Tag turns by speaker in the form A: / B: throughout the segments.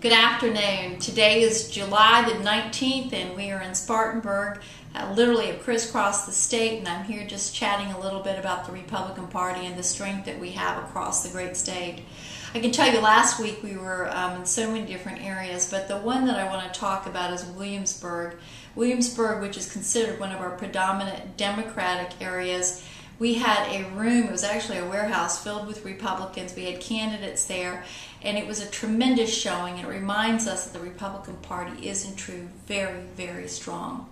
A: Good afternoon. Today is July the 19th, and we are in Spartanburg. Uh, literally have crisscrossed the state, and I'm here just chatting a little bit about the Republican Party and the strength that we have across the great state. I can tell you last week we were um, in so many different areas, but the one that I want to talk about is Williamsburg. Williamsburg, which is considered one of our predominant Democratic areas, we had a room, it was actually a warehouse filled with Republicans. We had candidates there, and it was a tremendous showing. It reminds us that the Republican Party is in truth very, very strong.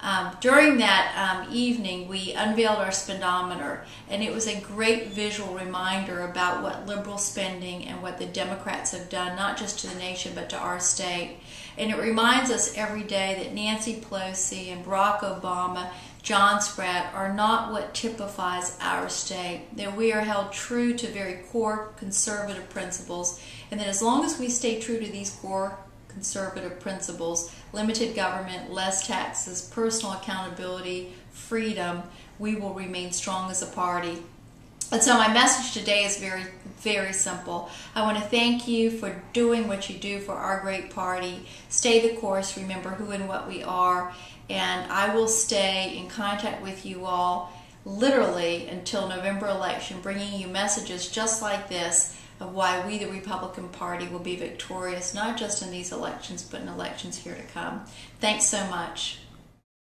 A: Um, during that um, evening, we unveiled our spendometer, and it was a great visual reminder about what liberal spending and what the Democrats have done, not just to the nation, but to our state. And it reminds us every day that Nancy Pelosi and Barack Obama, John Spratt, are not what typifies our state. That we are held true to very core conservative principles, and that as long as we stay true to these core conservative principles limited government, less taxes, personal accountability, freedom we will remain strong as a party. And so my message today is very, very simple. I want to thank you for doing what you do for our great party. Stay the course, remember who and what we are, and I will stay in contact with you all literally until November election, bringing you messages just like this of why we, the Republican Party, will be victorious, not just in these elections, but in elections here to come. Thanks so much.